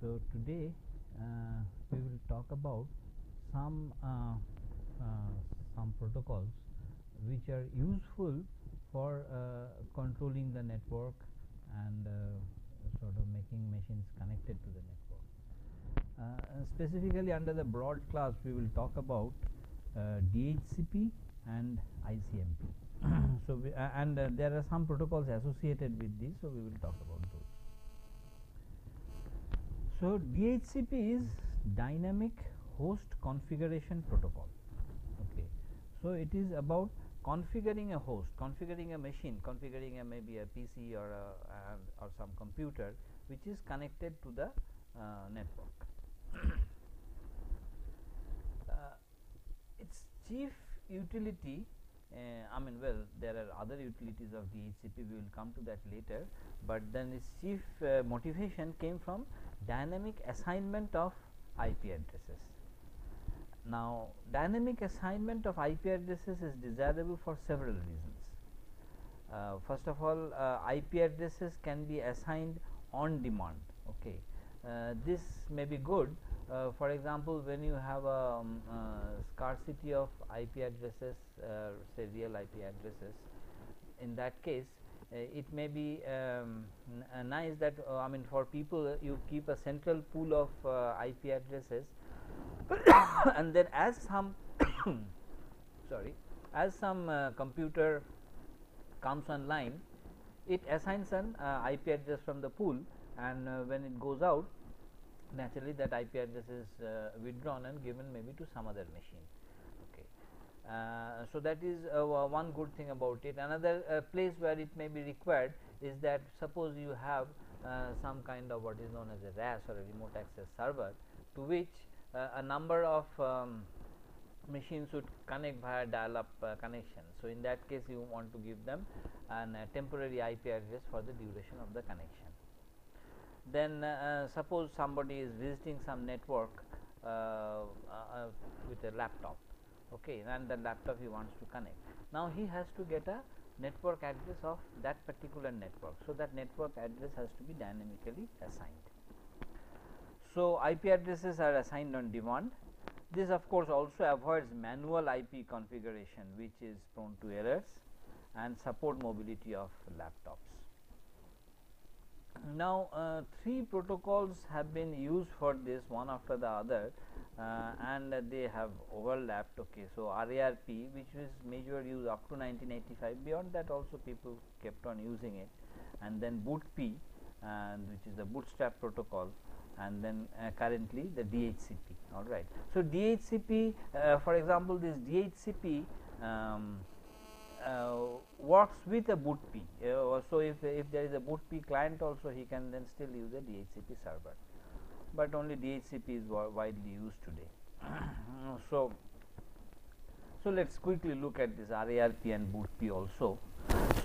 So, today uh, we will talk about some uh, uh, some protocols which are useful for uh, controlling the network and uh, sort of making machines connected to the network. Uh, specifically under the broad class we will talk about DHCP and ICMP. so, we, and there are some protocols associated with this, so we will talk about. So, DHCP is dynamic host configuration protocol. Okay. So, it is about configuring a host, configuring a machine, configuring a maybe a PC or a, or some computer which is connected to the uh, network. uh, its chief utility I mean well there are other utilities of DHCP we will come to that later, but then its chief uh, motivation came from dynamic assignment of IP addresses. Now, dynamic assignment of IP addresses is desirable for several reasons. Uh, first of all, uh, IP addresses can be assigned on demand. Okay, uh, this may be good. Uh, for example, when you have a um, uh, scarcity of IP addresses, uh, say real IP addresses, in that case, uh, it may be um, uh, nice that uh, I mean for people you keep a central pool of IP addresses and then as some sorry as some computer comes online it assigns an IP address from the pool and when it goes out naturally that IP address is uh, withdrawn and given maybe to some other machine. Uh, so, that is uh, one good thing about it. Another uh, place where it may be required is that suppose you have uh, some kind of what is known as a RAS or a remote access server to which uh, a number of um, machines would connect via dial up connection. So, in that case you want to give them an temporary IP address for the duration of the connection. Then uh, uh, suppose somebody is visiting some network uh, with a laptop okay and the laptop he wants to connect. Now he has to get a network address of that particular network. So that network address has to be dynamically assigned. So ip addresses are assigned on demand. This of course also avoids manual ip configuration which is prone to errors and support mobility of laptops now uh, three protocols have been used for this one after the other uh, and they have overlapped okay. So RARP which was major use up to 1985 beyond that also people kept on using it. And then BOOTP and which is the bootstrap protocol and then uh, currently the DHCP all right. So DHCP uh, for example this DHCP um, works with a BOOTP uh, so if if there is a BOOTP client also he can then still use a DHCP server but only DHCP is widely used today. so, so let us quickly look at this RARP and BOOTP also.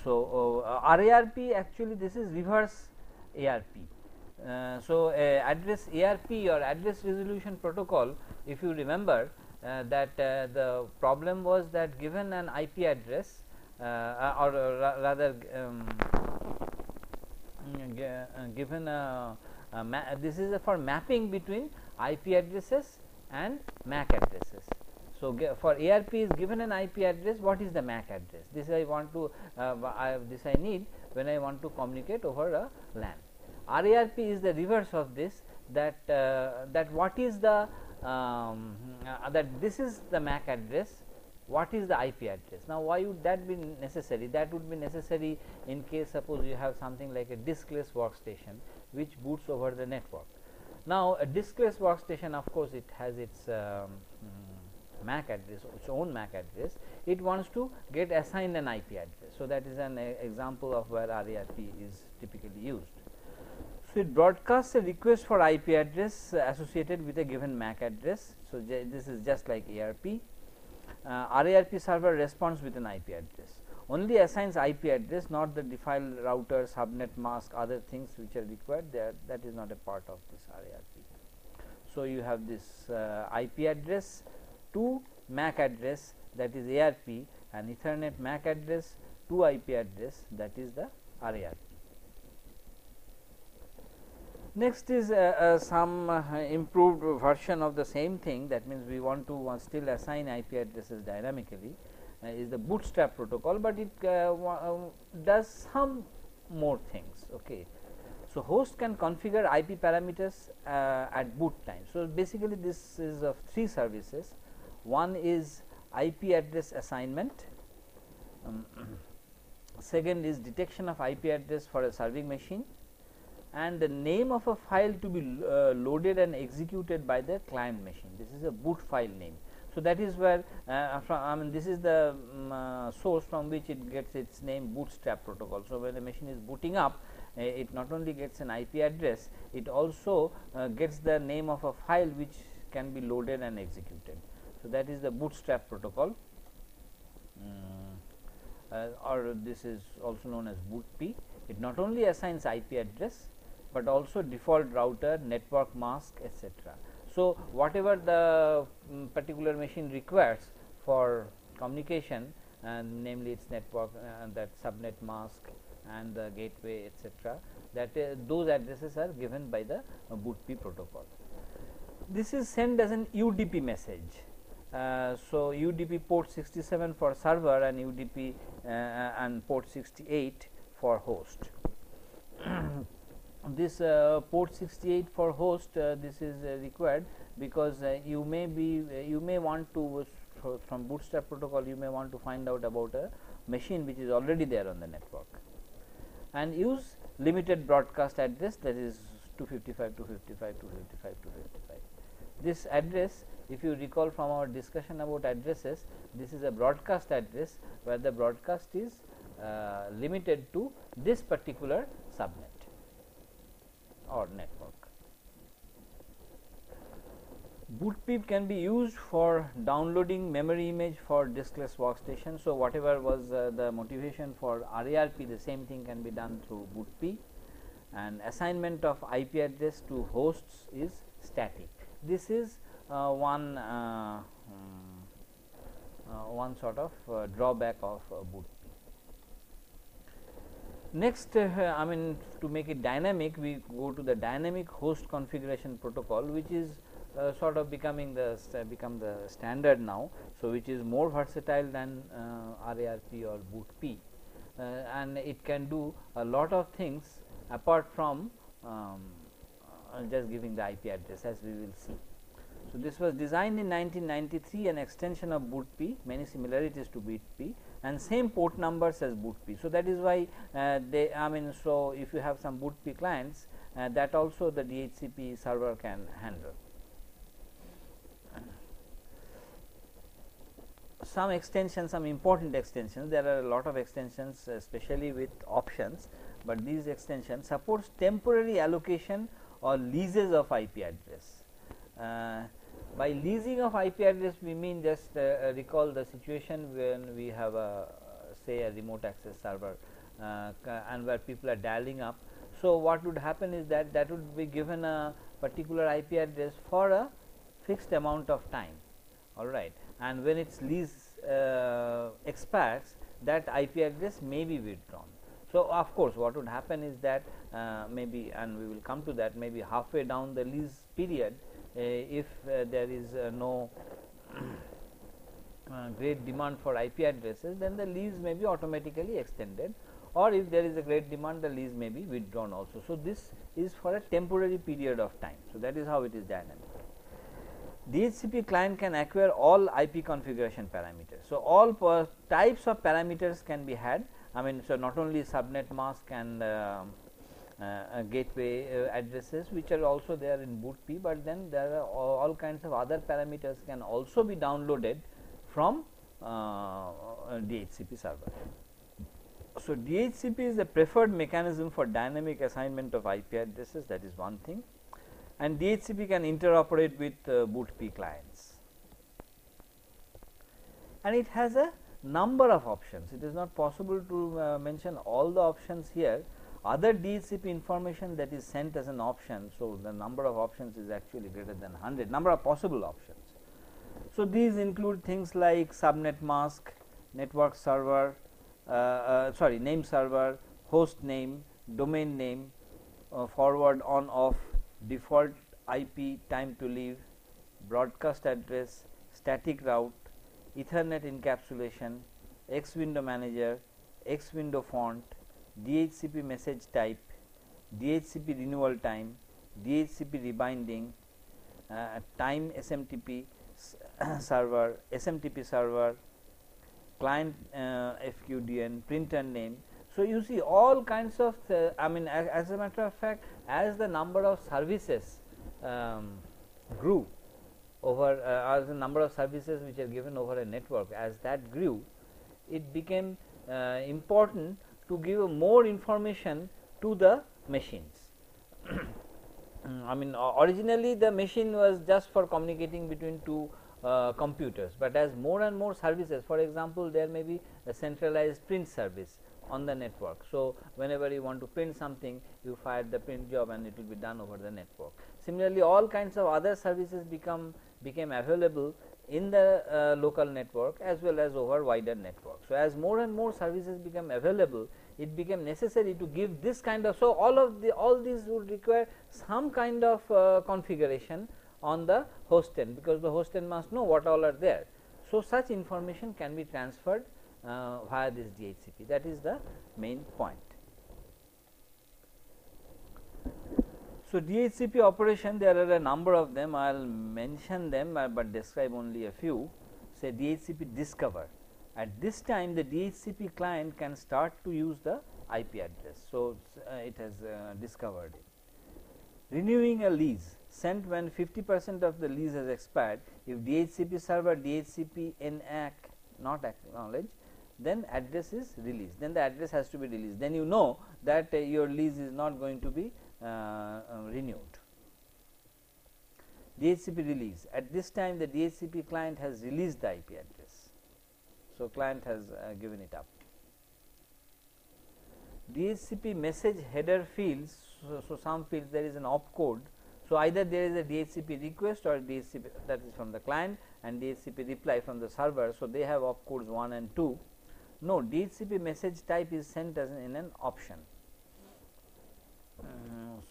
So, uh, RARP actually this is reverse ARP. Uh, so, uh, address ARP or address resolution protocol if you remember uh, that uh, the problem was that given an IP address uh, or rather um, given a uh, this is for mapping between IP addresses and MAC addresses. So, for ARP is given an IP address what is the MAC address this I want to uh, I, this I need when I want to communicate over a LAN. RARP is the reverse of this that uh, that what is the um, uh, that this is the MAC address what is the IP address. Now, why would that be necessary? That would be necessary in case suppose you have something like a diskless workstation which boots over the network. Now, a diskless workstation of course, it has its um, mm, MAC address its own MAC address it wants to get assigned an IP address. So, that is an example of where RARP is typically used. So, it broadcasts a request for IP address associated with a given MAC address. So, this is just like ARP uh, RARP server responds with an IP address only assigns IP address not the default router subnet mask other things which are required there that is not a part of this RARP. So, you have this uh, IP address to MAC address that is ARP and Ethernet MAC address to IP address that is the RARP. Next is uh, uh, some uh, improved version of the same thing that means we want to uh, still assign IP addresses dynamically uh, is the bootstrap protocol, but it uh, does some more things. Okay. So, host can configure IP parameters at boot time. So, basically this is of three services. One is IP address assignment, um, second is detection of IP address for a serving machine and the name of a file to be uh, loaded and executed by the client machine. This is a boot file name. So, that is where uh, from, I mean this is the um, uh, source from which it gets its name bootstrap protocol. So, when the machine is booting up uh, it not only gets an IP address, it also uh, gets the name of a file which can be loaded and executed. So, that is the bootstrap protocol um, or this is also known as bootp. It not only assigns IP address, but also default router, network mask etc. So, whatever the um, particular machine requires for communication and namely its network uh, that subnet mask and the gateway etc. that uh, those addresses are given by the uh, bootp protocol. This is sent as an UDP message. Uh, so, UDP port 67 for server and UDP uh, and port 68 for host. this uh, port 68 for host uh, this is uh, required because uh, you may be uh, you may want to from bootstrap protocol you may want to find out about a machine which is already there on the network. And use limited broadcast address that is 255 255 255 255 this address if you recall from our discussion about addresses this is a broadcast address where the broadcast is uh, limited to this particular subnet or network. Bootp can be used for downloading memory image for diskless workstation. So, whatever was uh, the motivation for RARP the same thing can be done through Bootp and assignment of IP address to hosts is static. This is uh, one um, one sort of uh, drawback of Bootp. Next, uh, I mean to make it dynamic, we go to the dynamic host configuration protocol, which is uh, sort of becoming the become the standard now. So, which is more versatile than uh, RARP or BootP, uh, and it can do a lot of things apart from um, uh, just giving the IP address, as we will see. So, this was designed in 1993, an extension of BootP, many similarities to BootP and same port numbers as bootp. So, that is why uh, they I mean so if you have some bootp clients uh, that also the DHCP server can handle. Some extensions, some important extensions, there are a lot of extensions especially with options, but these extensions supports temporary allocation or leases of IP address. Uh, by leasing of IP address we mean just uh, uh, recall the situation when we have a say a remote access server uh, and where people are dialing up. So, what would happen is that that would be given a particular IP address for a fixed amount of time all right and when its lease uh, expires that IP address may be withdrawn. So, of course, what would happen is that uh, maybe and we will come to that maybe halfway down the lease period uh, if uh, there is uh, no great demand for IP addresses then the lease may be automatically extended or if there is a great demand the lease may be withdrawn also. So, this is for a temporary period of time. So, that is how it is dynamic. DHCP client can acquire all IP configuration parameters. So, all types of parameters can be had I mean, so not only subnet mask and uh, uh, gateway uh, addresses which are also there in bootp, but then there are all, kinds of other parameters can also be downloaded from uh, DHCP server. So, DHCP is the preferred mechanism for dynamic assignment of IP addresses that is one thing and DHCP can interoperate with uh, bootp clients and it has a number of options. It is not possible to uh, mention all the options here, other DHCP information that is sent as an option. So, the number of options is actually greater than 100 number of possible options. So, these include things like subnet mask, network server, uh, uh, sorry name server, host name, domain name, uh, forward on off default IP time to leave broadcast address static route ethernet encapsulation x window manager x window font DHCP message type DHCP renewal time DHCP rebinding uh, time SMTP server SMTP server client uh, FQDN printer name. So, you see all kinds of uh, I mean as, as, a matter of fact as the number of services um, grew over uh, as the number of services which are given over a network as that grew it became uh, important to give more information to the machines. I mean originally the machine was just for communicating between two uh, computers, but as more and more services for example, there may be a centralized print service on the network. So, whenever you want to print something you fire the print job and it will be done over the network. Similarly, all kinds of other services become became available in the uh, local network as well as over wider network. So, as more and more services become available it became necessary to give this kind of. So, all of the all these would require some kind of uh, configuration on the host end because the host end must know what all are there. So, such information can be transferred uh, via this DHCP that is the main point. So, DHCP operation there are a number of them. I will mention them, uh, but describe only a few. Say DHCP discover. At this time the DHCP client can start to use the IP address. So, uh, it has uh, discovered. It. Renewing a lease. Sent when 50 percent of the lease has expired. If DHCP server DHCP NACK not acknowledge then address is released. Then the address has to be released. Then you know that uh, your lease is not going to be renewed. DHCP release at this time the DHCP client has released the IP address. So, client has uh, given it up. DHCP message header fields. So, so, some fields there is an opcode. So, either there is a DHCP request or DHCP that is from the client and DHCP reply from the server. So, they have opcodes 1 and 2 no, DHCP message type is sent as in an option.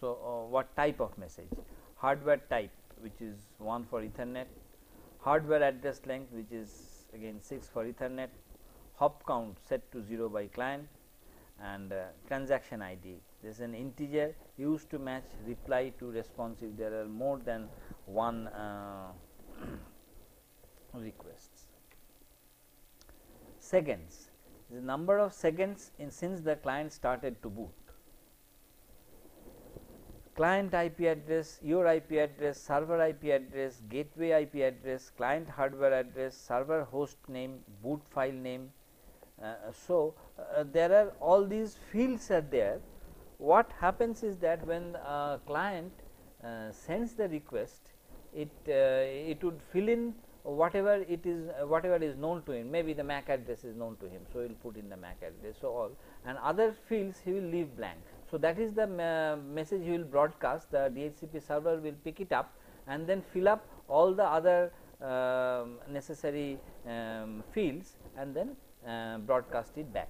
So, uh, what type of message? Hardware type which is 1 for Ethernet, hardware address length which is again 6 for Ethernet, hop count set to 0 by client and uh, transaction ID. This is an integer used to match reply to response if there are more than one uh, requests. Seconds the number of seconds in since the client started to boot. Client IP address, your IP address, server IP address, gateway IP address, client hardware address, server host name, boot file name. Uh, so, uh, there are all these fields are there. What happens is that when a client uh, sends the request, it uh, it would fill in whatever it is uh, whatever is known to him maybe the MAC address is known to him. So, he will put in the MAC address. So, all and other fields he will leave blank. So, that is the uh, message he will broadcast the DHCP server will pick it up and then fill up all the other uh, necessary um, fields and then uh, broadcast it back.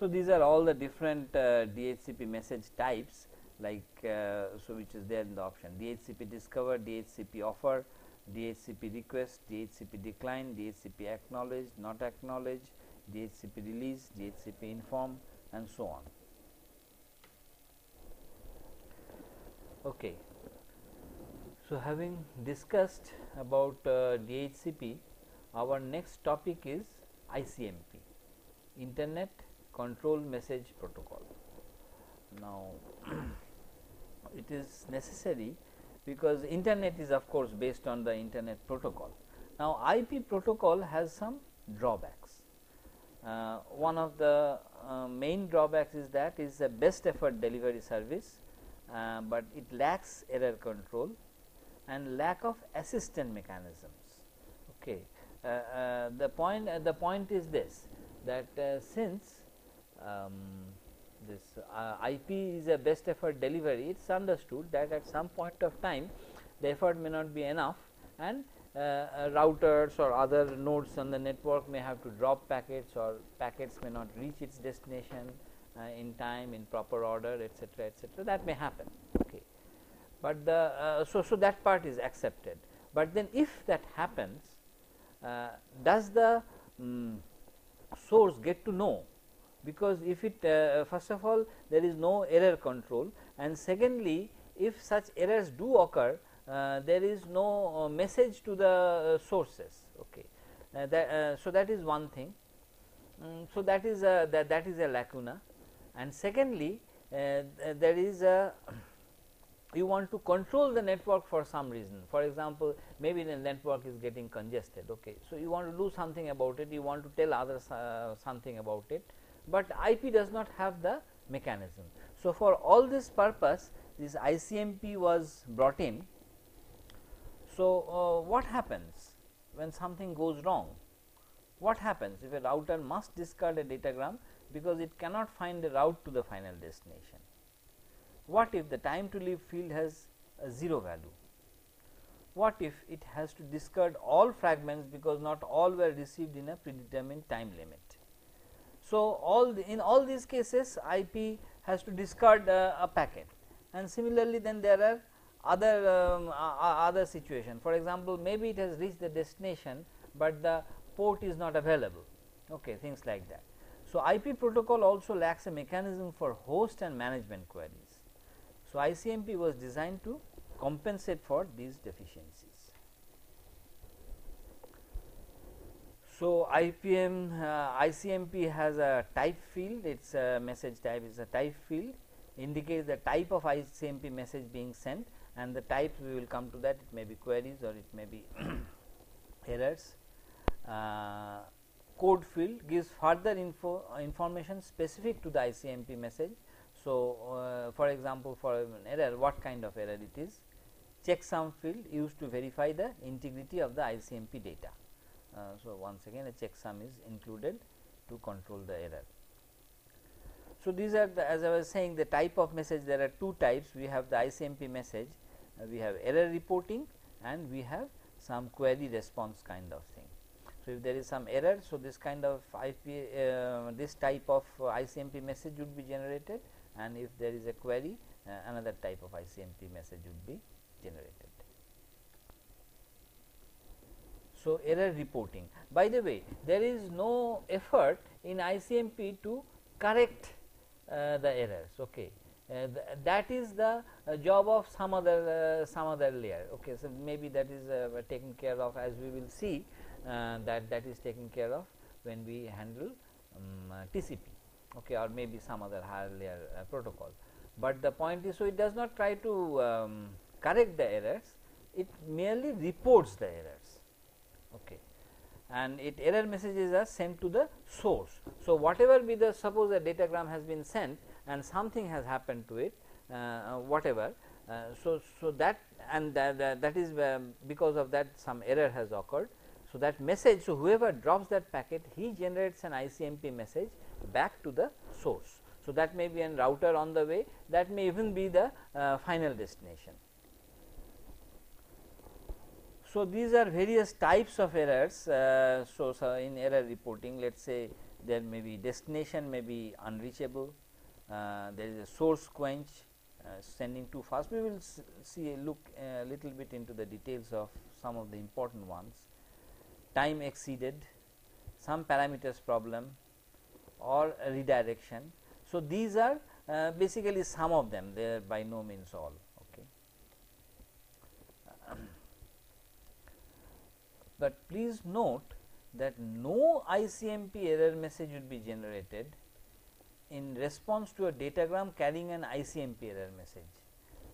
So, these are all the different uh, DHCP message types like uh, so which is there in the option DHCP discover, DHCP offer, DHCP request, DHCP decline, DHCP acknowledge, not acknowledge, DHCP release, DHCP inform and so on. Okay. So, having discussed about uh, DHCP, our next topic is ICMP, Internet Control Message Protocol. Now, it is necessary because internet is of course based on the internet protocol. Now, IP protocol has some drawbacks. Uh, one of the uh, main drawbacks is that is a best effort delivery service, uh, but it lacks error control and lack of assistant mechanisms. Okay. Uh, uh, the point uh, the point is this that since um, this IP is a best effort delivery, it is understood that at some point of time the effort may not be enough and routers or other nodes on the network may have to drop packets or packets may not reach its destination uh, in time in proper order etc etc that may happen okay. But the uh, so so that part is accepted. But then if that happens uh, does the um, source get to know? Because if it uh, first of all there is no error control. And secondly if such errors do occur uh, there is no uh, message to the uh, sources okay. That, so that is one thing. Um, so that is a that, that is a lacuna. And secondly there is a you want to control the network for some reason. For example maybe the network is getting congested okay. So you want to do something about it you want to tell others uh, something about it but ip does not have the mechanism. So for all this purpose this icmp was brought in so, uh, what happens when something goes wrong? What happens if a router must discard a datagram because it cannot find a route to the final destination? What if the time to live field has a 0 value? What if it has to discard all fragments because not all were received in a predetermined time limit? So, all the, in all these cases IP has to discard uh, a packet and similarly then there are other um, other situation. For example, maybe it has reached the destination, but the port is not available okay things like that. So, IP protocol also lacks a mechanism for host and management queries. So, ICMP was designed to compensate for these deficiencies. So, IPM uh, ICMP has a type field its a message type is a type field indicates the type of ICMP message being sent and the types we will come to that it may be queries or it may be errors. Uh, code field gives further info information specific to the ICMP message. So, uh, for example, for an error what kind of error it is checksum field used to verify the integrity of the ICMP data. Uh, so, once again a checksum is included to control the error. So, these are the, as I was saying the type of message there are two types we have the ICMP message we have error reporting and we have some query response kind of thing. So, if there is some error, so this kind of IP uh, this type of uh, ICMP message would be generated and if there is a query uh, another type of ICMP message would be generated. So, error reporting by the way there is no effort in ICMP to correct uh, the errors. Okay. Uh, th that is the uh, job of some other uh, some other layer. Okay so maybe that is taken care of as we will see that that is taken care of when we handle um, TCP okay or maybe some other higher layer protocol. But the point is so it does not try to um, correct the errors. It merely reports the errors okay. And it error messages are sent to the source. So whatever be the suppose a datagram has been sent and something has happened to it uh, uh, whatever. Uh, so, so that and that, that, is because of that some error has occurred. So, that message so whoever drops that packet he generates an ICMP message back to the source. So, that may be a router on the way that may even be the uh, final destination. So, these are various types of errors. Uh, so, so, in error reporting let us say there may be destination may be unreachable, there is a source quench uh, sending too fast. We will see a look a little bit into the details of some of the important ones. Time exceeded, some parameters problem or redirection. So, these are uh, basically some of them they are by no means all. Okay. but please note that no ICMP error message would be generated in response to a datagram carrying an ICMP error message.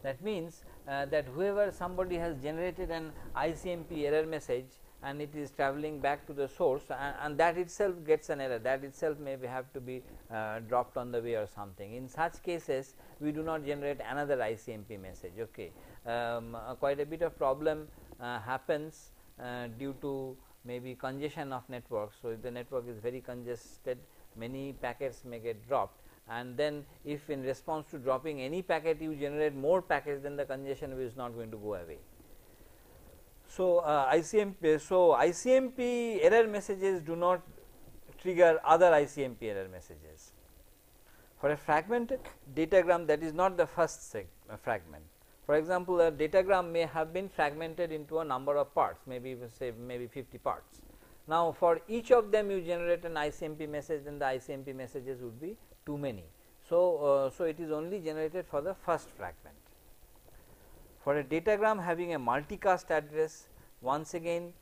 That means, uh, that whoever somebody has generated an ICMP error message and it is traveling back to the source and, and that itself gets an error that itself may have to be uh, dropped on the way or something. In such cases we do not generate another ICMP message okay. Um, uh, quite a bit of problem uh, happens uh, due to maybe congestion of network. So, if the network is very congested many packets may get dropped and then if in response to dropping any packet you generate more packets then the congestion is not going to go away. So, uh, ICMP, so ICMP error messages do not trigger other ICMP error messages. For a fragmented datagram that is not the first uh, fragment. For example, a datagram may have been fragmented into a number of parts maybe say maybe 50 parts. Now, for each of them you generate an ICMP message then the ICMP messages would be too many. So, uh, so it is only generated for the first fragment. For a datagram having a multicast address once again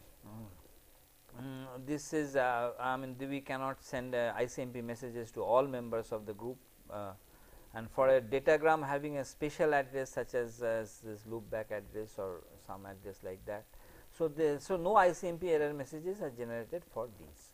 um, this is uh, I mean we cannot send uh, ICMP messages to all members of the group uh, and for a datagram having a special address such as, as this loopback address or some address like that. So, the, so no ICMP error messages are generated for these.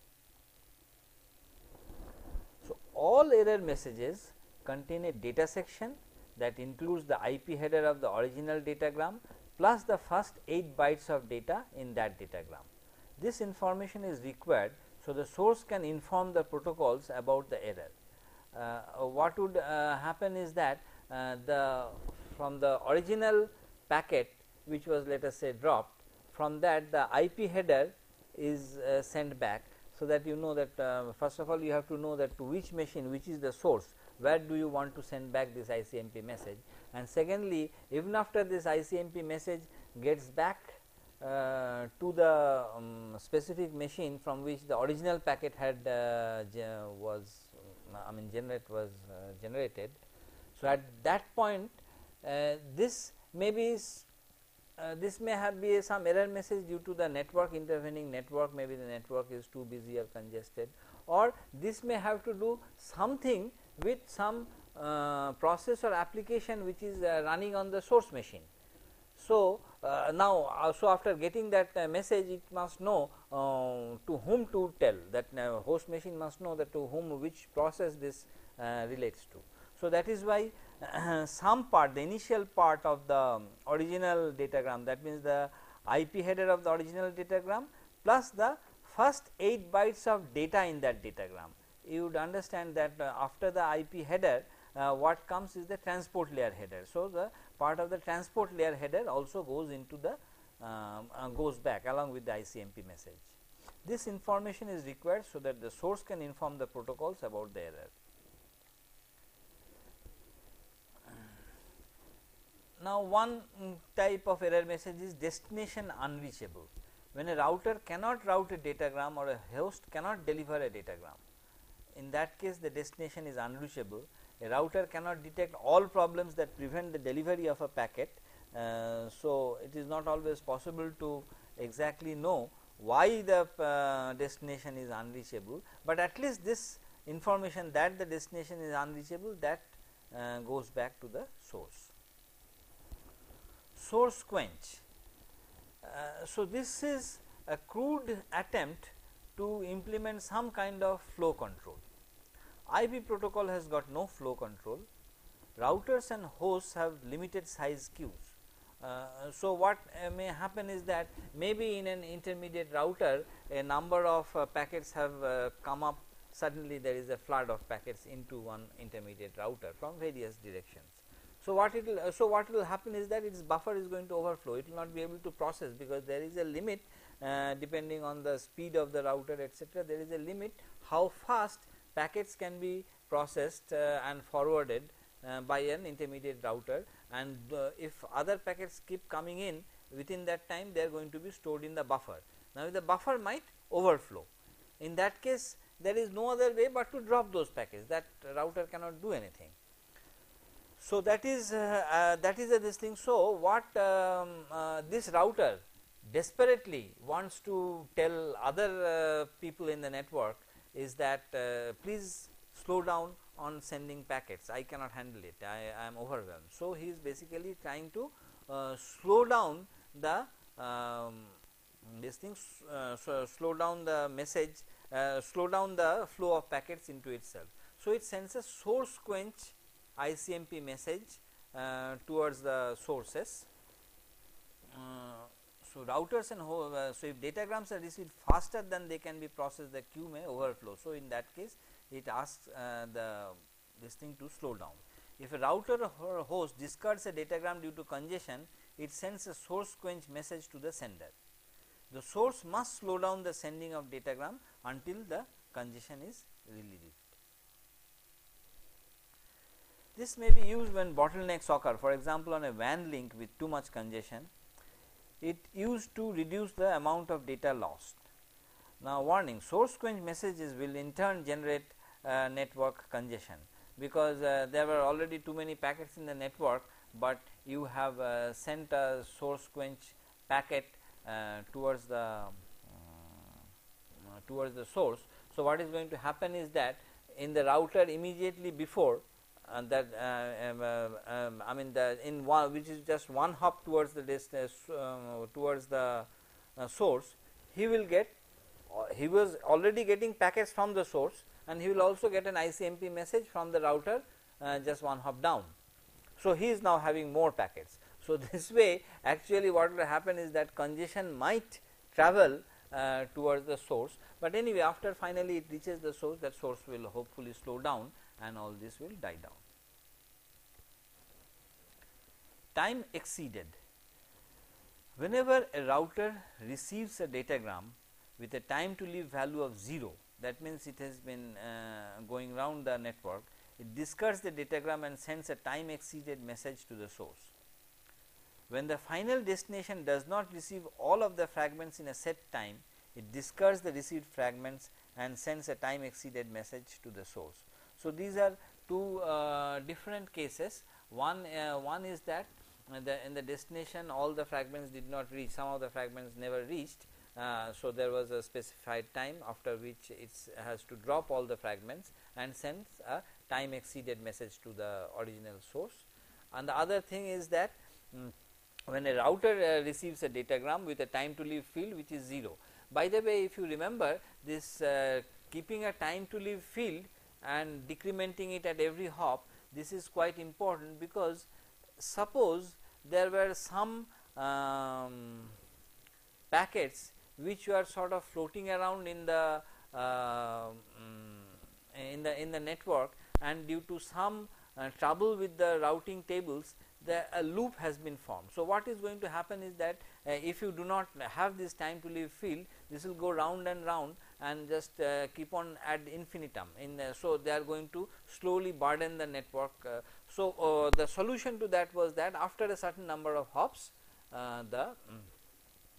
So, all error messages contain a data section that includes the IP header of the original datagram plus the first 8 bytes of data in that datagram. This information is required, so the source can inform the protocols about the error. Uh, what would uh, happen is that uh, the from the original packet which was let us say dropped from that the IP header is uh, sent back. So, that you know that uh, first of all you have to know that to which machine which is the source where do you want to send back this ICMP message and secondly even after this ICMP message gets back uh, to the um, specific machine from which the original packet had uh, was I mean generate was uh, generated. So, at that point uh, this may be uh, this may have be some error message due to the network intervening network maybe the network is too busy or congested or this may have to do something with some uh, process or application which is uh, running on the source machine. So, uh, now uh, so after getting that uh, message it must know uh, to whom to tell that host machine must know that to whom which process this relates to. So, that is why some part the initial part of the original datagram that means the IP header of the original datagram plus the first 8 bytes of data in that datagram you would understand that uh, after the IP header uh, what comes is the transport layer header. So, the part of the transport layer header also goes into the um, uh, goes back along with the ICMP message. This information is required so that the source can inform the protocols about the error. Now, one type of error message is destination unreachable. When a router cannot route a datagram or a host cannot deliver a datagram, in that case the destination is unreachable. A router cannot detect all problems that prevent the delivery of a packet. Uh, so, it is not always possible to exactly know why the uh, destination is unreachable, but at least this information that the destination is unreachable that uh, goes back to the source. Source quench. Uh, so, this is a crude attempt to implement some kind of flow control. IP protocol has got no flow control, routers and hosts have limited size queues. Uh, so, what uh, may happen is that maybe in an intermediate router a number of uh, packets have uh, come up suddenly there is a flood of packets into one intermediate router from various directions. So, what it will so what will happen is that its buffer is going to overflow it will not be able to process because there is a limit uh, depending on the speed of the router etc. there is a limit how fast packets can be processed uh, and forwarded uh, by an intermediate router and uh, if other packets keep coming in within that time they are going to be stored in the buffer. Now, the buffer might overflow in that case there is no other way but to drop those packets that router cannot do anything. So, that is uh, uh, that is this thing. So, what um, uh, this router desperately wants to tell other people in the network is that please slow down on sending packets I cannot handle it I, am overwhelmed. So, he is basically trying to uh, slow down the um, this thing uh, so slow down the message uh, slow down the flow of packets into itself. So, it sends a source quench ICMP message uh, towards the sources uh, so, routers and uh, so if datagrams are received faster than they can be processed the queue may overflow. So, in that case it asks uh, the this thing to slow down. If a router or host discards a datagram due to congestion it sends a source quench message to the sender. the source must slow down the sending of datagram until the congestion is relieved. This may be used when bottlenecks occur for example, on a WAN link with too much congestion it used to reduce the amount of data lost. Now, warning source quench messages will in turn generate uh, network congestion because uh, there were already too many packets in the network, but you have uh, sent a source quench packet uh, towards the uh, towards the source. So, what is going to happen is that in the router immediately before uh, that um, um, I mean the in one which is just one hop towards the distance towards the source he will get he was already getting packets from the source and he will also get an ICMP message from the router uh, just one hop down. So, he is now having more packets. So, this way actually what will happen is that congestion might travel uh, towards the source, but anyway after finally it reaches the source that source will hopefully slow down and all this will die down. Time exceeded. Whenever a router receives a datagram with a time to leave value of 0 that means it has been uh, going round the network it discards the datagram and sends a time exceeded message to the source. When the final destination does not receive all of the fragments in a set time it discards the received fragments and sends a time exceeded message to the source. So, these are two uh, different cases one uh, one is that the in the destination all the fragments did not reach some of the fragments never reached uh, so, there was a specified time after which it has to drop all the fragments and sends a time exceeded message to the original source. And the other thing is that um, when a router uh, receives a datagram with a time to leave field which is 0. By the way, if you remember this uh, keeping a time to leave field and decrementing it at every hop, this is quite important because suppose there were some um, packets which were sort of floating around in the uh, mm, in the in the network and due to some uh, trouble with the routing tables the a loop has been formed. So, what is going to happen is that uh, if you do not have this time to leave field this will go round and round and just uh, keep on ad infinitum in so they are going to slowly burden the network. Uh, so, uh, the solution to that was that after a certain number of hops the mm,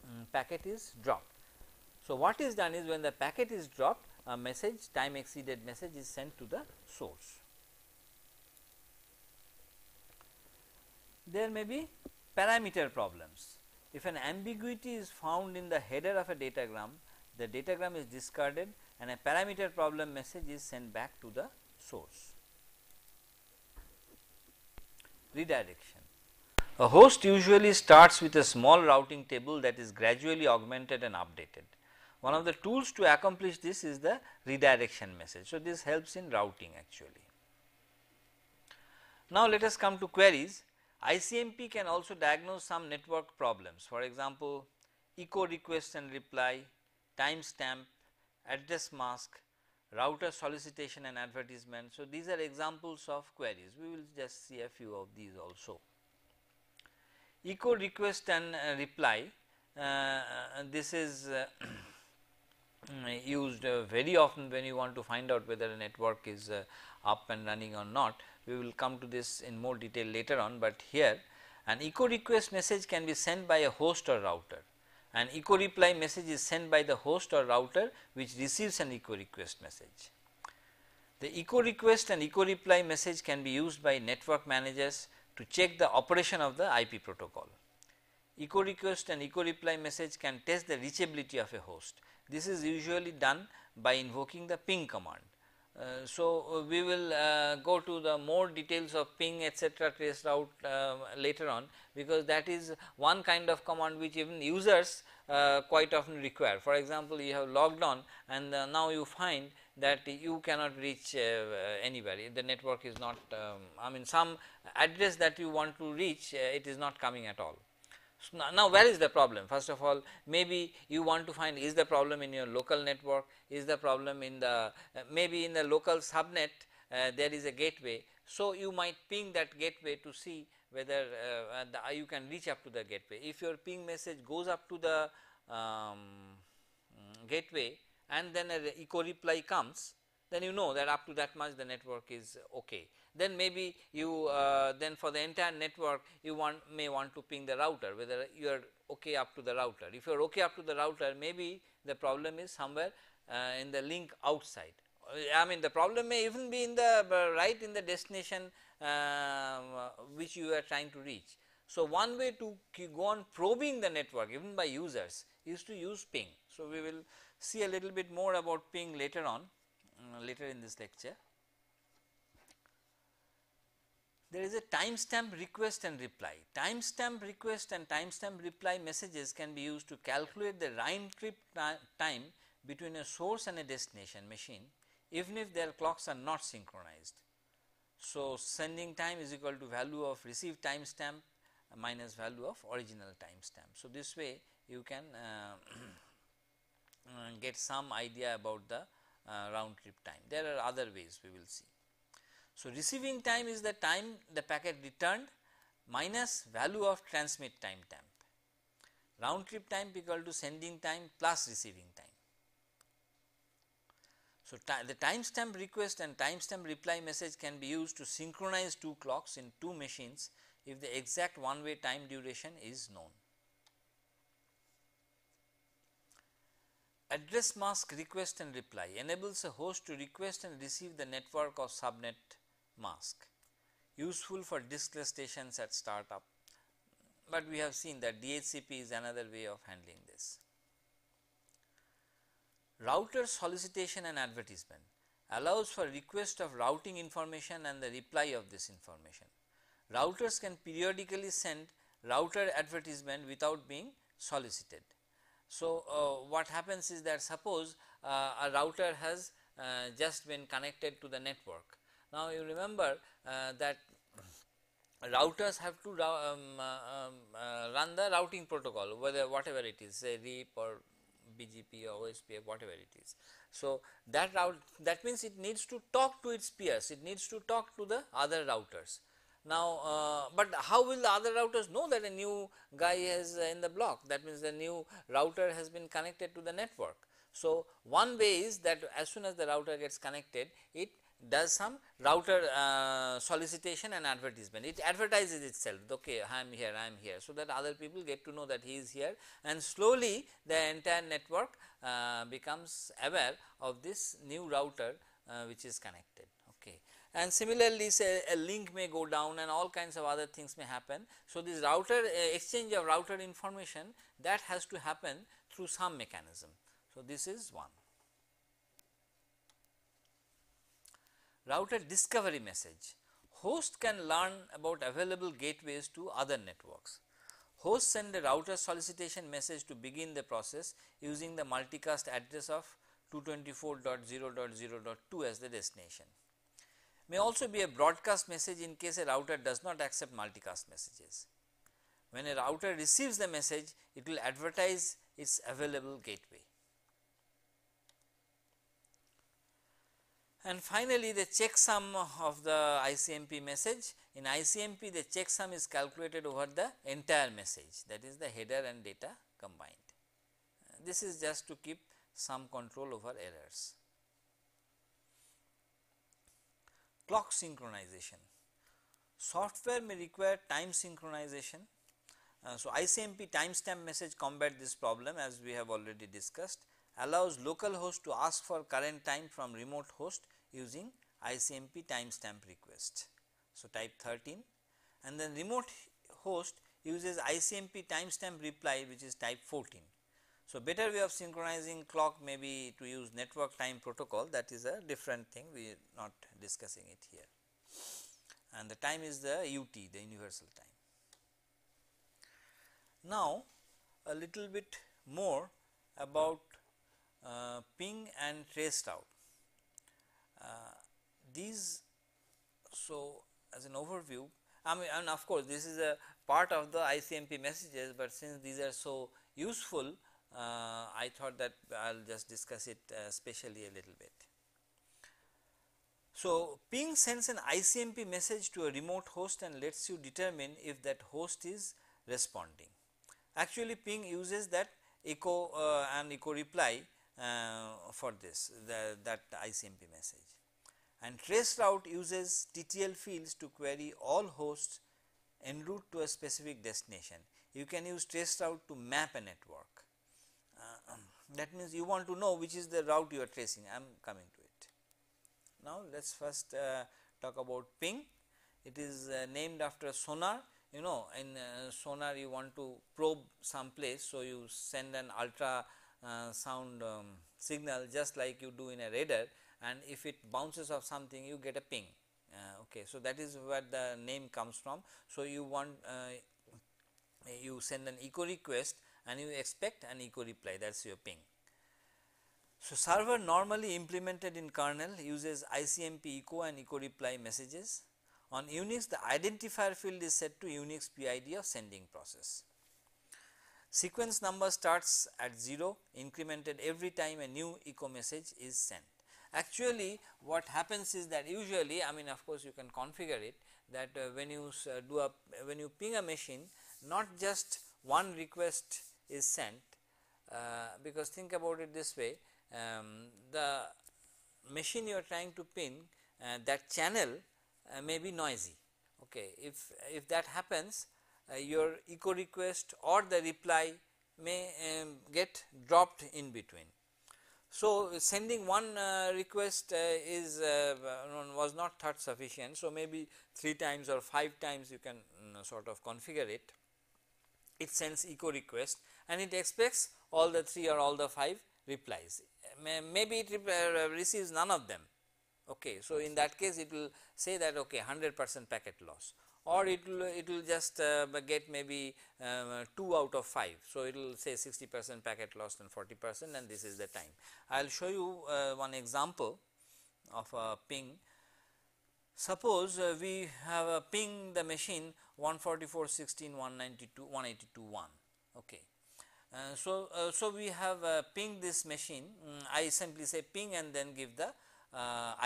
um, packet is dropped. So, what is done is when the packet is dropped a message time exceeded message is sent to the source. There may be parameter problems. If an ambiguity is found in the header of a datagram, the datagram is discarded and a parameter problem message is sent back to the source. Redirection. A host usually starts with a small routing table that is gradually augmented and updated. One of the tools to accomplish this is the redirection message. So, this helps in routing actually. Now, let us come to queries. ICMP can also diagnose some network problems. For example, echo request and reply, timestamp, address mask, router solicitation and advertisement. So, these are examples of queries. We will just see a few of these also echo request and uh, reply uh, uh this is uh, used uh, very often when you want to find out whether a network is up and running or not. We will come to this in more detail later on, but here an echo request message can be sent by a host or router. An echo reply message is sent by the host or router which receives an echo request message. The echo request and echo reply message can be used by network managers to check the operation of the IP protocol. Echo request and echo reply message can test the reachability of a host. This is usually done by invoking the ping command. Uh, so, uh, we will uh, go to the more details of ping etc trace route uh, later on because that is one kind of command which even users uh, quite often require. For example, you have logged on and uh, now you find that you cannot reach anybody the network is not um, I mean some address that you want to reach it is not coming at all. Now, where is the problem? First of all, maybe you want to find is the problem in your local network, is the problem in the uh, maybe in the local subnet uh, there is a gateway. So, you might ping that gateway to see whether uh, the, you can reach up to the gateway. If your ping message goes up to the um, gateway and then a echo reply comes then you know that up to that much the network is okay. Then maybe you uh, then for the entire network you want may want to ping the router whether you are okay up to the router. If you are okay up to the router maybe the problem is somewhere uh, in the link outside. I mean the problem may even be in the uh, right in the destination um, which you are trying to reach. So, one way to go on probing the network even by users is to use ping. So, we will see a little bit more about ping later on uh, later in this lecture. There is a timestamp request and reply. Timestamp request and timestamp reply messages can be used to calculate the round trip time between a source and a destination machine even if their clocks are not synchronized. So, sending time is equal to value of received timestamp minus value of original timestamp. So, this way you can uh, uh, get some idea about the uh, round trip time. There are other ways we will see. So, receiving time is the time the packet returned minus value of transmit time temp. Round trip time equal to sending time plus receiving time. So, the timestamp request and timestamp reply message can be used to synchronize two clocks in two machines if the exact one way time duration is known. Address mask request and reply enables a host to request and receive the network or subnet mask useful for diskless stations at startup, but we have seen that DHCP is another way of handling this. Router solicitation and advertisement allows for request of routing information and the reply of this information. Routers can periodically send router advertisement without being solicited. So, uh, what happens is that suppose uh, a router has uh, just been connected to the network. Now, you remember uh, that routers have to um, uh, um, uh, run the routing protocol whether whatever it is say RIP or BGP or OSPF whatever it is. So, that route that means it needs to talk to its peers, it needs to talk to the other routers. Now, uh, but how will the other routers know that a new guy is uh, in the block that means the new router has been connected to the network. So, one way is that as soon as the router gets connected it does some router uh, solicitation and advertisement. It advertises itself, okay, I am here, I am here, so that other people get to know that he is here and slowly the entire network uh, becomes aware of this new router uh, which is connected. Okay. And similarly, say a link may go down and all kinds of other things may happen. So, this router uh, exchange of router information that has to happen through some mechanism. So, this is one. Router discovery message. Host can learn about available gateways to other networks. Host send a router solicitation message to begin the process using the multicast address of 224.0.0.2 as the destination. May also be a broadcast message in case a router does not accept multicast messages. When a router receives the message, it will advertise its available gateway. And finally, the checksum of the ICMP message. In ICMP, the checksum is calculated over the entire message that is the header and data combined. This is just to keep some control over errors. Clock synchronization. Software may require time synchronization. Uh, so, ICMP timestamp message combat this problem as we have already discussed allows local host to ask for current time from remote host using ICMP timestamp request. So, type 13 and then remote host uses ICMP timestamp reply which is type 14. So, better way of synchronizing clock may be to use network time protocol that is a different thing we are not discussing it here and the time is the UT the universal time. Now, a little bit more about uh, ping and trace route. Uh, these so as an overview I mean and of course this is a part of the ICMP messages, but since these are so useful uh, I thought that I will just discuss it uh, specially a little bit. So, ping sends an ICMP message to a remote host and lets you determine if that host is responding. Actually ping uses that echo uh, and echo reply uh, for this the, that ICMP message. And trace route uses TTL fields to query all hosts en route to a specific destination. You can use trace route to map a network. Uh, that means you want to know which is the route you are tracing. I am coming to it. Now, let us first uh, talk about ping. It is uh, named after sonar. You know, in uh, sonar you want to probe some place. So, you send an ultra uh, sound um, signal just like you do in a radar and if it bounces off something you get a ping. Uh, okay. So, that is where the name comes from. So, you want you send an echo request and you expect an echo reply that is your ping. So, server normally implemented in kernel uses ICMP echo and echo reply messages. On Unix the identifier field is set to Unix PID of sending process. Sequence number starts at 0 incremented every time a new echo message is sent. Actually what happens is that usually I mean of course you can configure it that uh, when you uh, do a when you ping a machine not just one request is sent uh, because think about it this way um, the machine you are trying to ping uh, that channel uh, may be noisy. Okay. If, if that happens uh, your echo request or the reply may um, get dropped in between. So, sending one uh, request uh, is was not thought sufficient. So, maybe 3 times or 5 times you can mm, sort of configure it. It sends echo request and it expects all the 3 or all the 5 replies maybe it uh, receives none of them. Okay. So, in that case it will say that okay 100 percent packet loss or it will it will just uh, get maybe uh, 2 out of 5. So, it will say 60 percent packet loss and 40 percent and this is the time. I will show you uh, one example of a ping. Suppose uh, we have a ping the machine 144 16 192 182 1 okay uh, so, uh, so we have pinged this machine, um, I simply say ping and then give the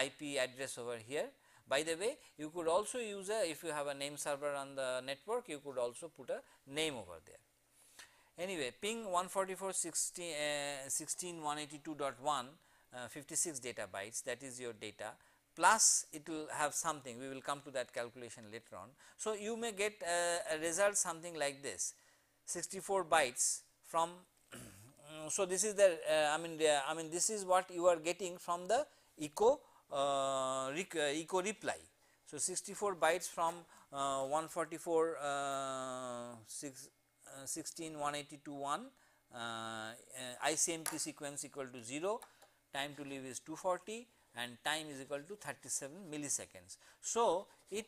IP address over here. By the way, you could also use a if you have a name server on the network, you could also put a name over there. Anyway, ping 144 16, uh, uh, 56 data bytes that is your data plus it will have something we will come to that calculation later on. So, you may get a result something like this 64 bytes from so this is the uh, I mean the, I mean this is what you are getting from the echo uh, rec, uh, echo reply. So 64 bytes from uh, 144 uh, 6, uh, 16 182 1 ICMP sequence equal to 0 time to live is 240 and time is equal to 37 milliseconds. So, it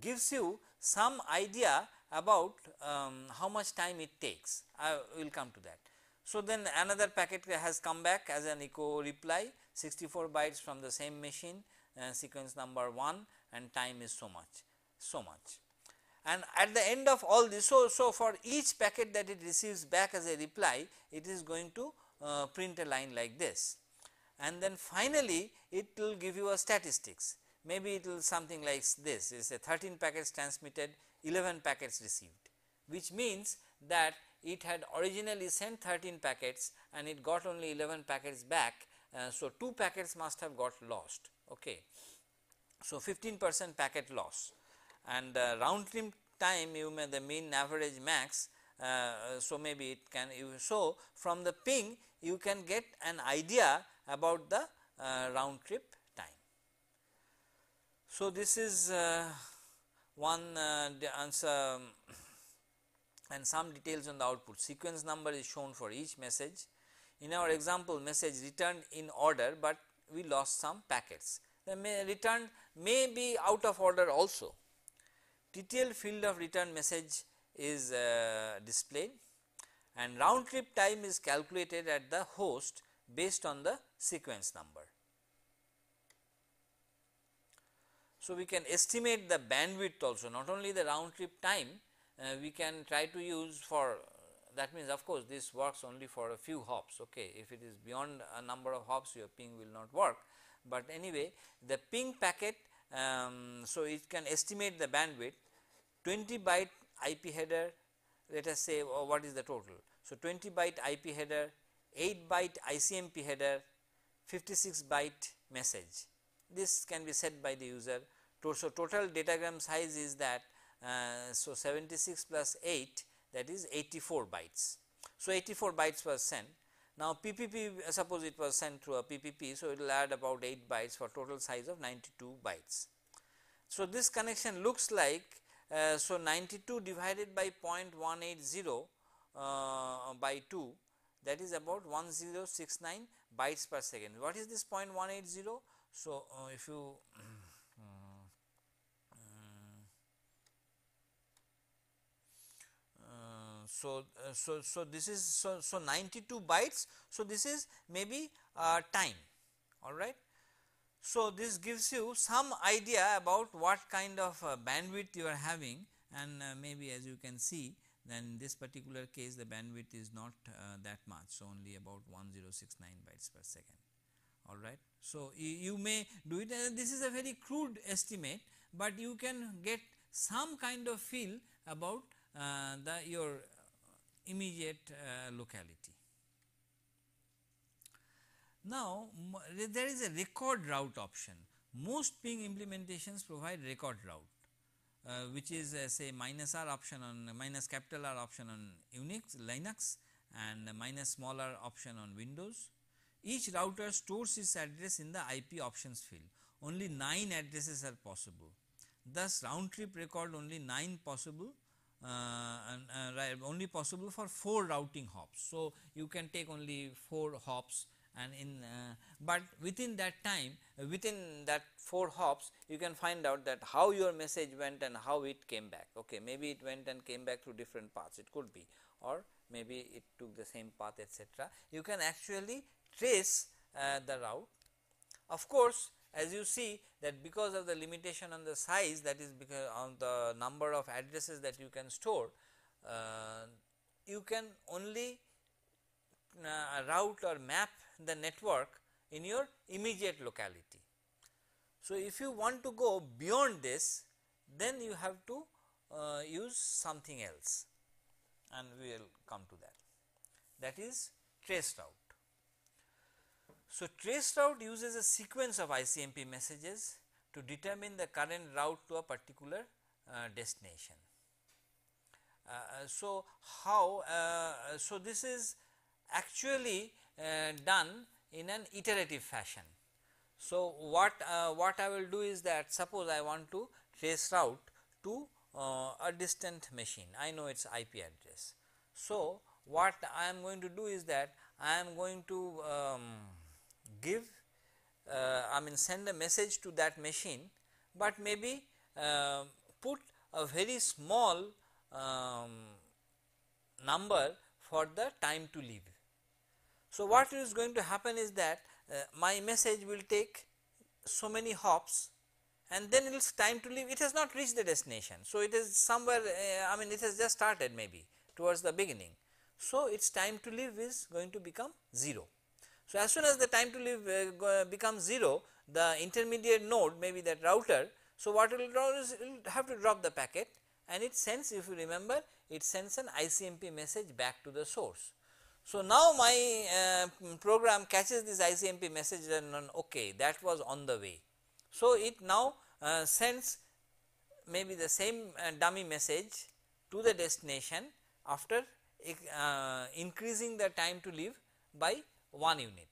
gives you some idea about um, how much time it takes. I will come to that. So, then another packet has come back as an echo reply 64 bytes from the same machine uh, sequence number 1 and time is so much, so much. And at the end of all this, so, so for each packet that it receives back as a reply, it is going to uh, print a line like this. And then finally, it will give you a statistics. Maybe it will something like this, is a 13 packets transmitted, 11 packets received which means that it had originally sent 13 packets and it got only 11 packets back. Uh, so, 2 packets must have got lost. Okay. So, 15 percent packet loss and uh, round trip time you may the mean average max. Uh, so, maybe it can you so from the ping you can get an idea about the uh, round trip time. So, this is uh, one uh, answer um, and some details on the output. Sequence number is shown for each message. In our example message returned in order, but we lost some packets. The may returned may be out of order also. TTL field of return message is uh, displayed and round trip time is calculated at the host based on the sequence number. So, we can estimate the bandwidth also not only the round trip time uh, we can try to use for that means of course, this works only for a few hops okay if it is beyond a number of hops your ping will not work, but anyway the ping packet um, so it can estimate the bandwidth 20 byte IP header let us say what is the total So, 20 byte IP header, 8 byte ICMP header, 56 byte message. This can be set by the user. So, total datagram size is that uh, so 76 plus 8 that is 84 bytes. So, 84 bytes was sent. Now, PPP suppose it was sent through a PPP. So, it will add about 8 bytes for total size of 92 bytes. So, this connection looks like uh, so 92 divided by 0.180 uh, by 2 that is about 1069 bytes per second. What is this 0.180? So, uh, if you so, uh, so, so this is so, so 92 bytes. So, this is maybe uh, time all right. So, this gives you some idea about what kind of uh, bandwidth you are having and uh, maybe as you can see then in this particular case the bandwidth is not uh, that much. So, only about 1069 bytes per second all right. So, you, you may do it uh, this is a very crude estimate, but you can get some kind of feel about uh, the your immediate uh, locality. Now, there is a record route option. Most ping implementations provide record route, uh, which is uh, say minus r option on minus capital R option on Unix, Linux and minus smaller option on Windows. Each router stores its address in the IP options field. Only 9 addresses are possible. Thus, round trip record only 9 possible uh, and only possible for 4 routing hops. So, you can take only 4 hops and in uh, but within that time uh, within that 4 hops you can find out that how your message went and how it came back. Okay maybe it went and came back through different paths. It could be. Or maybe it took the same path etc you can actually trace uh, the route. Of course as you see that because of the limitation on the size that is because on the number of addresses that you can store uh, you can only uh, route or map the network in your immediate locality. So, if you want to go beyond this then you have to uh, use something else and we will come to that that is trace route. So, trace route uses a sequence of ICMP messages to determine the current route to a particular uh, destination. Uh, uh so, how uh, so this is actually uh, done in an iterative fashion. So, what, uh, what I will do is that suppose I want to trace route to uh, a distant machine, I know its IP address. So, what I am going to do is that I am going to um, give uh, I mean send a message to that machine, but maybe uh, put a very small um, number for the time to live. So, what is going to happen is that uh, my message will take so many hops and then it is time to leave it has not reached the destination. So, it is somewhere uh, I mean it has just started maybe towards the beginning. So, its time to live is going to become 0. So, as soon as the time to live uh, becomes 0 the intermediate node maybe that router. So, what it will do is it will have to drop the packet and it sends if you remember it sends an ICMP message back to the source. So, now my uh, program catches this ICMP message and okay that was on the way. So, it now uh, sends maybe the same uh, dummy message to the destination after uh, increasing the time to live by 1 unit.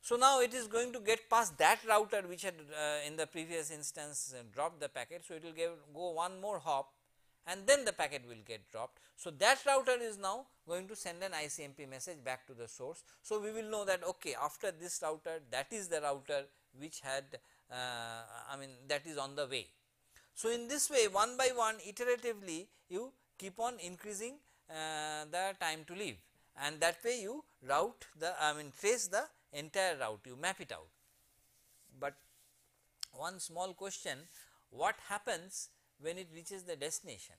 So, now it is going to get past that router which had uh, in the previous instance uh, dropped the packet. So, it will go one more hop and then the packet will get dropped. So, that router is now going to send an ICMP message back to the source. So, we will know that okay after this router that is the router which had uh, I mean that is on the way. So, in this way one by one iteratively you keep on increasing uh, the time to live and that way you route the I mean trace the entire route you map it out. But one small question what happens when it reaches the destination?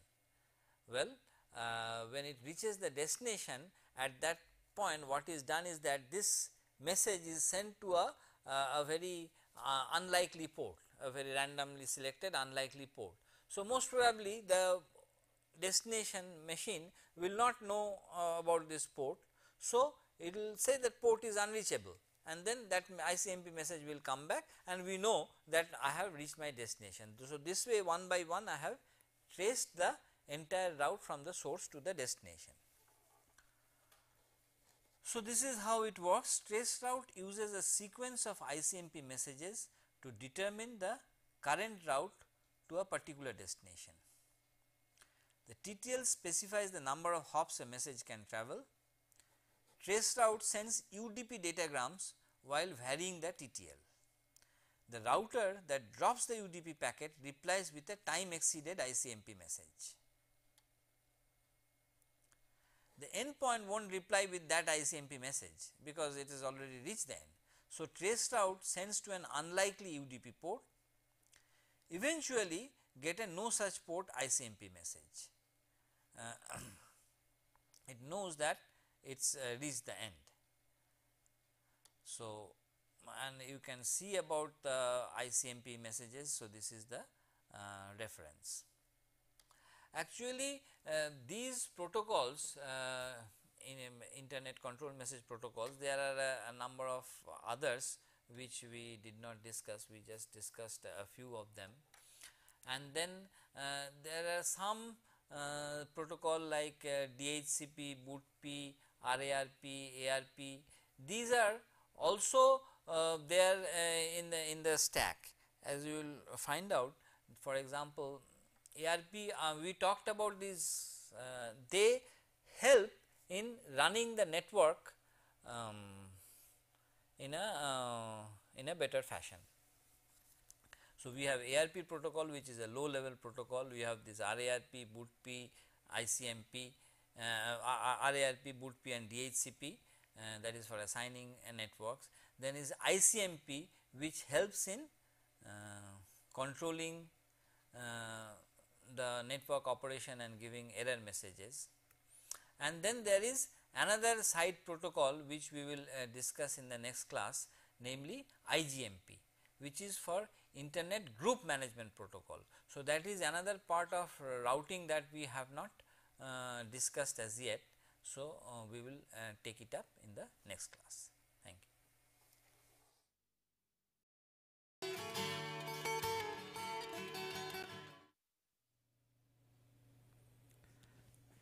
Well, uh, when it reaches the destination at that point what is done is that this message is sent to a, uh, a very uh, unlikely port, a very randomly selected unlikely port. So, most probably the destination machine will not know uh, about this port. So, it will say that port is unreachable and then that ICMP message will come back and we know that I have reached my destination. So, this way one by one I have traced the entire route from the source to the destination. So, this is how it works trace route uses a sequence of ICMP messages to determine the current route to a particular destination. The TTL specifies the number of hops a message can travel. Trace route sends UDP datagrams while varying the TTL. The router that drops the UDP packet replies with a time exceeded ICMP message. The endpoint not reply with that ICMP message because it has already reached the end. So, trace route sends to an unlikely UDP port, eventually get a no such port ICMP message. Uh, it knows that it is uh, reached the end. So, and you can see about the ICMP messages. So, this is the uh, reference. Actually, uh, these protocols uh, in internet control message protocols, there are a, a, number of others which we did not discuss, we just discussed a few of them. And then uh, there are some uh, protocol like uh, DHCP, BootP, RARP, ARP, these are also uh, there uh, in the in the stack as you will find out for example ARP uh, we talked about these they help in running the network um, in a in a better fashion. So, we have ARP protocol which is a low level protocol, we have this RARP, BootP, ICMP, uh, RARP, BootP and DHCP uh, that is for assigning networks. Then is ICMP which helps in uh, controlling uh, the network operation and giving error messages. And then there is another side protocol which we will uh, discuss in the next class namely IGMP which is for internet group management protocol. So, that is another part of routing that we have not uh, discussed as yet. So, uh, we will uh, take it up in the next class. Thank you.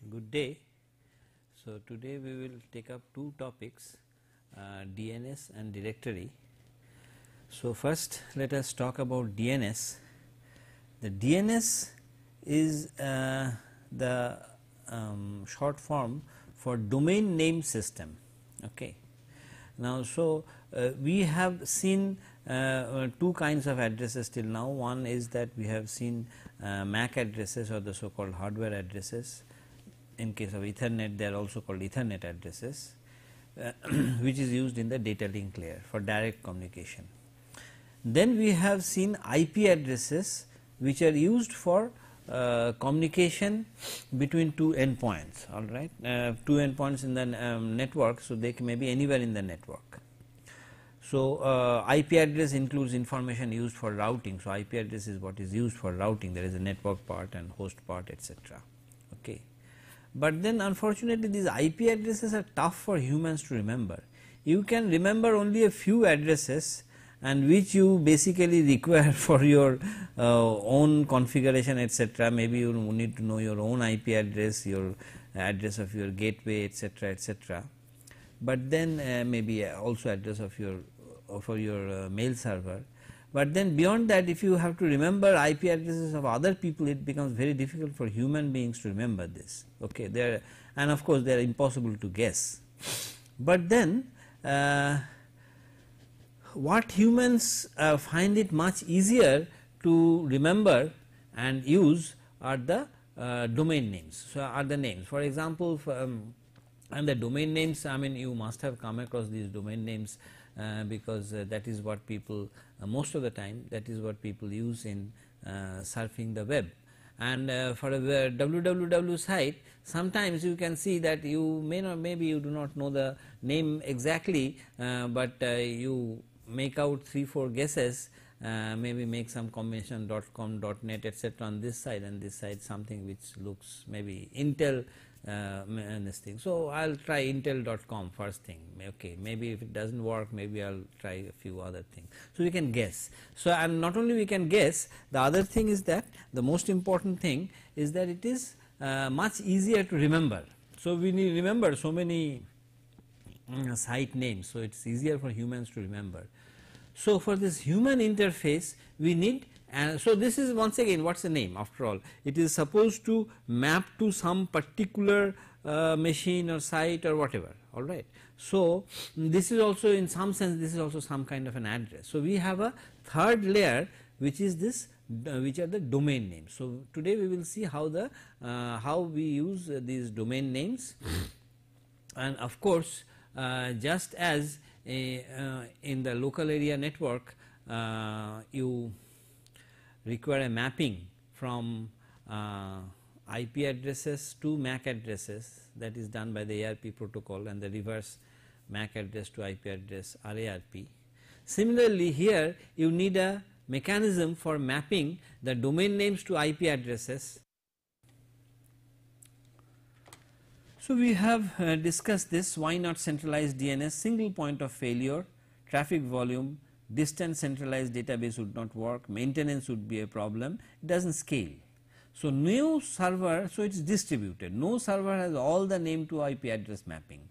Good day. So, today we will take up two topics uh, DNS and directory. So, first let us talk about DNS. The DNS is uh, the um, short form for domain name system. Okay. Now, so uh, we have seen uh, uh, two kinds of addresses till now. One is that we have seen uh, MAC addresses or the so called hardware addresses. In case of Ethernet, they are also called Ethernet addresses, uh, which is used in the data link layer for direct communication. Then we have seen IP addresses which are used for uh, communication between two endpoints all right? Uh, two endpoints in the um, network so they may be anywhere in the network. So uh, IP address includes information used for routing. So IP address is what is used for routing. There is a network part and host part etc okay. But then unfortunately these IP addresses are tough for humans to remember. You can remember only a few addresses and which you basically require for your uh, own configuration etc. Maybe you need to know your own IP address, your address of your gateway etc. etc. But then uh, maybe also address of your uh, for your uh, mail server. But then beyond that if you have to remember IP addresses of other people it becomes very difficult for human beings to remember this okay they and of course they are impossible to guess. But then uh, what humans uh, find it much easier to remember and use are the uh, domain names. So, are the names for example, um, and the domain names I mean you must have come across these domain names uh, because uh, that is what people uh, most of the time that is what people use in uh, surfing the web. And for a www site sometimes you can see that you may not maybe you do not know the name exactly, but you make out 3 4 guesses uh, maybe make some combination dot .com dot .net etc on this side and this side something which looks maybe Intel uh, this thing. So, I will try intel.com first thing okay maybe if it does not work maybe I will try a few other things. So, we can guess. So, and not only we can guess the other thing is that the most important thing is that it is uh, much easier to remember. So, we need remember so many site names. So, it is easier for humans to remember. So, for this human interface we need and so this is once again what is the name after all it is supposed to map to some particular uh, machine or site or whatever alright. So, this is also in some sense this is also some kind of an address. So, we have a third layer which is this uh, which are the domain names. So, today we will see how the uh, how we use uh, these domain names and of course, uh, just as a, uh, in the local area network you require a mapping from uh, IP addresses to MAC addresses that is done by the ARP protocol and the reverse MAC address to IP address RARP. Similarly, here you need a mechanism for mapping the domain names to IP addresses. So, we have uh, discussed this why not centralized DNS single point of failure, traffic volume, distant centralized database would not work, maintenance would be a problem, it does not scale. So, no server, so it is distributed, no server has all the name to IP address mapping.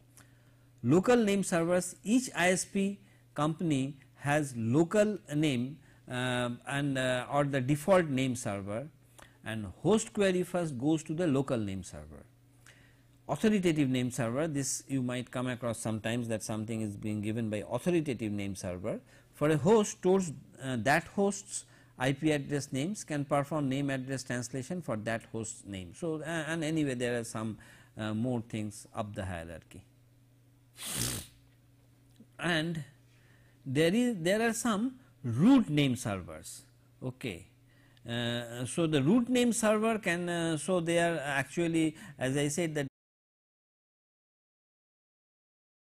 Local name servers, each ISP company has local name uh, and uh, or the default name server and host query first goes to the local name server. Authoritative name server, this you might come across sometimes that something is being given by authoritative name server for a host stores uh, that host's IP address names can perform name address translation for that host name. So, uh, and anyway there are some uh, more things up the hierarchy. And there is there are some root name servers. Okay. Uh, so, the root name server can uh, so they are actually as I said that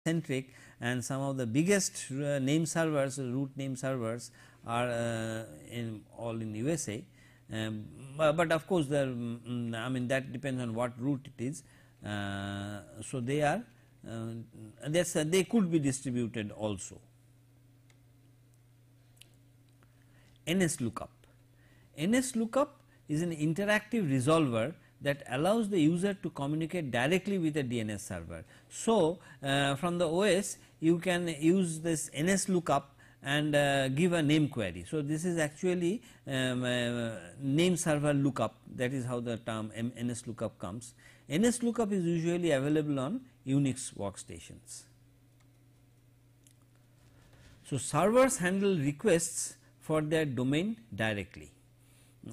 centric and some of the biggest uh, name servers root name servers are uh, in all in USA. Um, but of course, the um, I mean that depends on what root it is. Uh, so, they are uh, they could be distributed also. NS lookup. NS lookup is an interactive resolver that allows the user to communicate directly with a DNS server. So, uh, from the OS you can use this NS lookup and uh, give a name query. So, this is actually um, uh, name server lookup that is how the term NS lookup comes. NS lookup is usually available on Unix workstations. So, servers handle requests for their domain directly.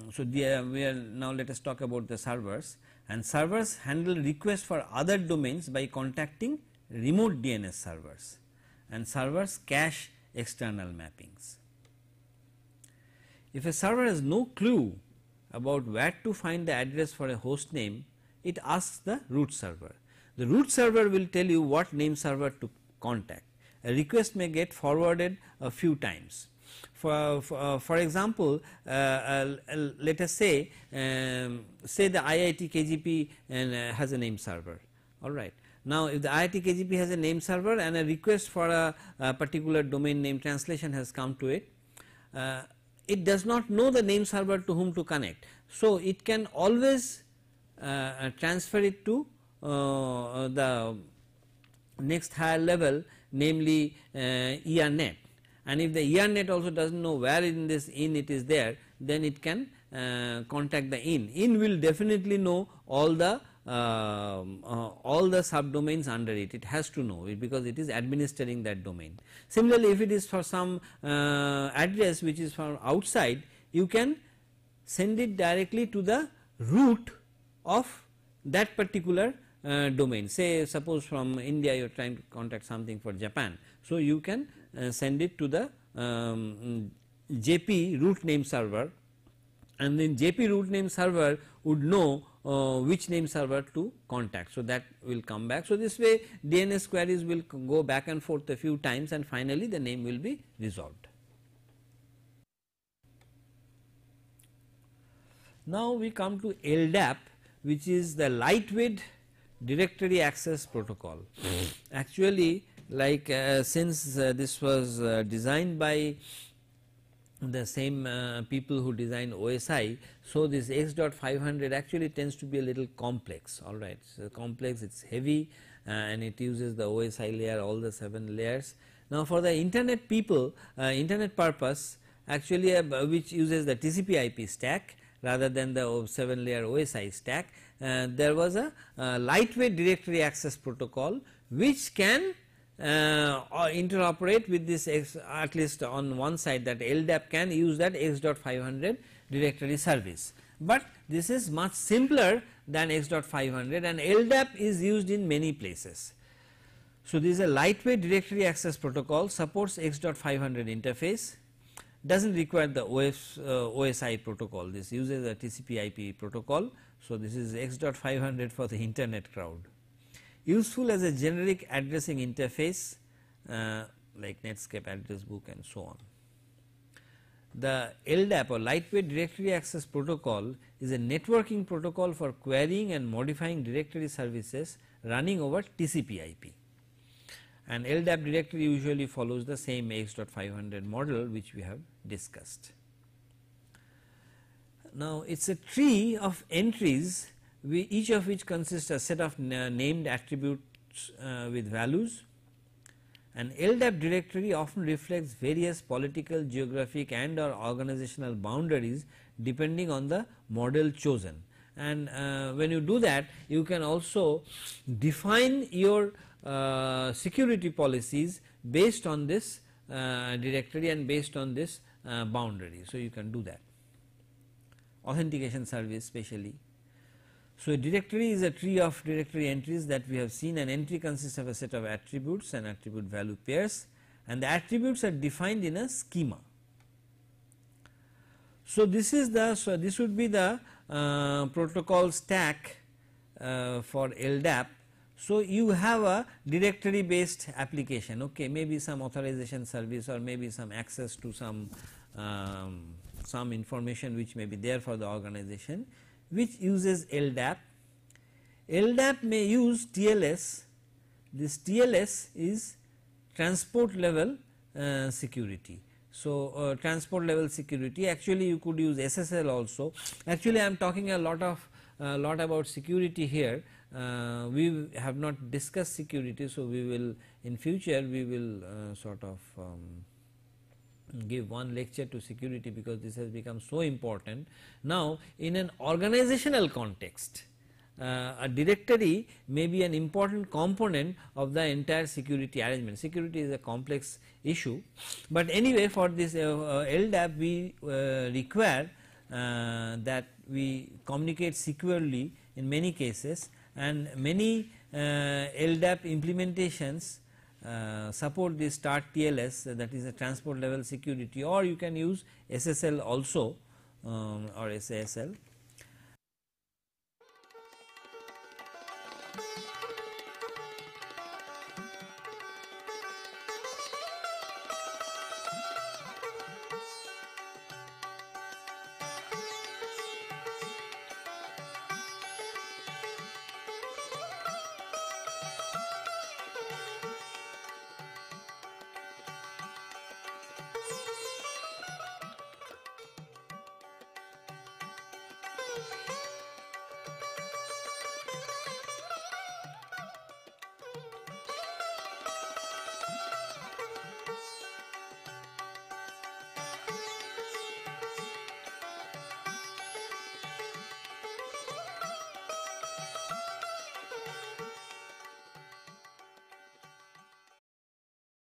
So, we are now let us talk about the servers and servers handle requests for other domains by contacting remote DNS servers and servers cache external mappings. If a server has no clue about where to find the address for a host name, it asks the root server. The root server will tell you what name server to contact. A request may get forwarded a few times for, for, uh, for example, uh, uh, let us say um, say the IIT KGP and, uh, has a name server all right. Now, if the IIT KGP has a name server and a request for a, a particular domain name translation has come to it, uh, it does not know the name server to whom to connect. So, it can always uh, transfer it to the next higher level namely ERNet and if the ERNet also does not know where in this in it is there then it can uh, contact the in. In will definitely know all the uh, uh, all the subdomains under it, it has to know it because it is administering that domain. Similarly, if it is for some uh, address which is from outside, you can send it directly to the root of that particular uh, domain. Say suppose from India you are trying to contact something for Japan. So, you can send it to the um, JP root name server and then JP root name server would know uh, which name server to contact. So, that will come back. So, this way DNS queries will go back and forth a few times and finally, the name will be resolved. Now, we come to LDAP which is the lightweight directory access protocol. Actually like uh, since uh, this was uh, designed by the same uh, people who designed OSI. So, this x dot 500 actually tends to be a little complex alright. So, complex it is heavy uh, and it uses the OSI layer all the 7 layers. Now, for the internet people uh, internet purpose actually which uses the TCP IP stack rather than the 7 layer OSI stack there was a lightweight directory access protocol which can uh, interoperate with this X at least on one side that LDAP can use that X dot 500 directory service. But this is much simpler than X dot 500 and LDAP is used in many places. So, this is a lightweight directory access protocol supports X dot 500 interface does not require the OS, uh, OSI protocol this uses a TCP IP protocol. So, this is X dot 500 for the internet crowd useful as a generic addressing interface uh, like Netscape address book and so on. The LDAP or lightweight directory access protocol is a networking protocol for querying and modifying directory services running over TCP IP and LDAP directory usually follows the same X.500 model which we have discussed. Now, it is a tree of entries we each of which consists a set of named attributes uh, with values. An LDAP directory often reflects various political, geographic and or organizational boundaries depending on the model chosen. And uh, when you do that you can also define your uh, security policies based on this uh, directory and based on this uh, boundary. So, you can do that authentication service specially so, a directory is a tree of directory entries that we have seen an entry consists of a set of attributes and attribute value pairs and the attributes are defined in a schema. So, this is the so this would be the uh, protocol stack uh, for LDAP. So, you have a directory based application okay maybe some authorization service or maybe some access to some um, some information which may be there for the organization which uses LDAP. LDAP may use TLS, this TLS is transport level uh, security. So, uh, transport level security actually you could use SSL also. Actually I am talking a lot of uh, lot about security here. Uh, we have not discussed security. So, we will in future we will uh, sort of um, give one lecture to security because this has become so important. Now, in an organizational context, uh, a directory may be an important component of the entire security arrangement. Security is a complex issue, but anyway for this uh, uh, LDAP we uh, require uh, that we communicate securely in many cases and many uh, LDAP implementations uh, support the start TLS uh, that is a transport level security or you can use SSL also um, or SASL